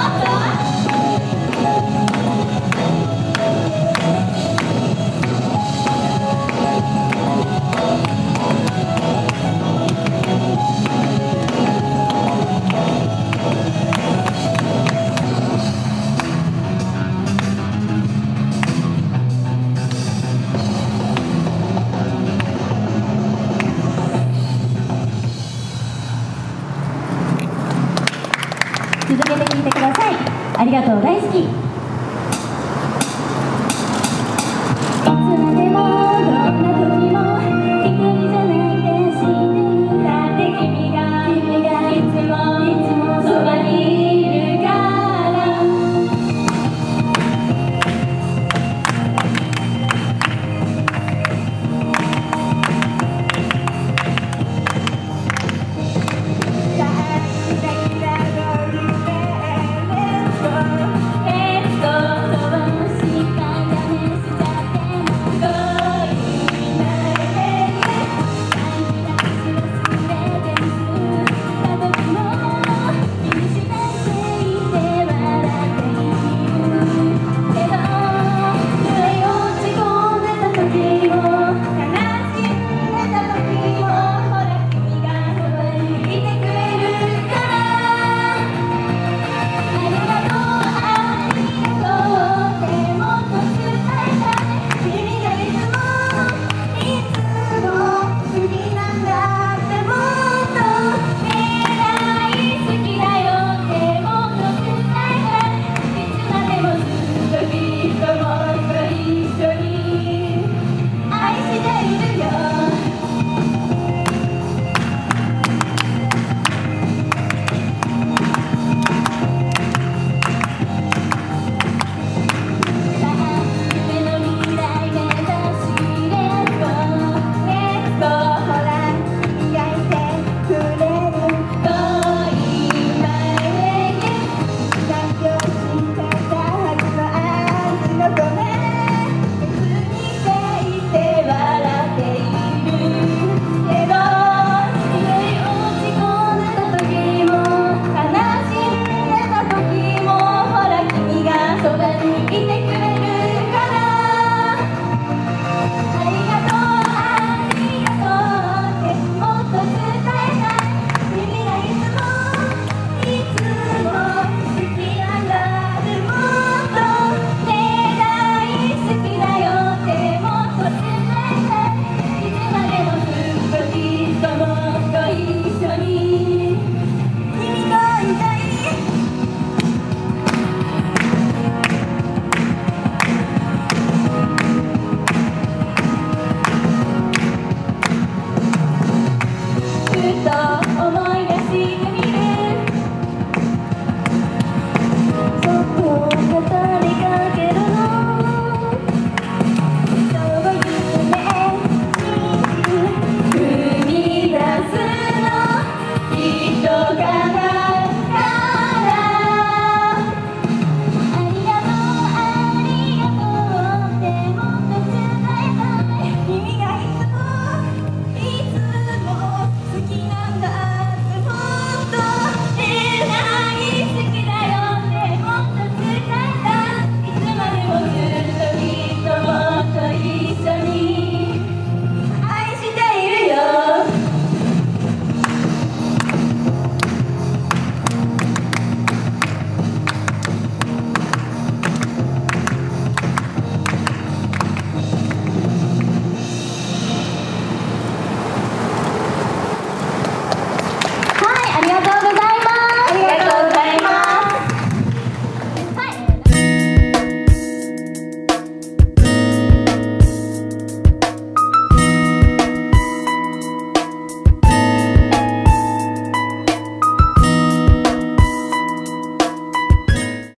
拔 続けて聴いてください。ありがとう大好き。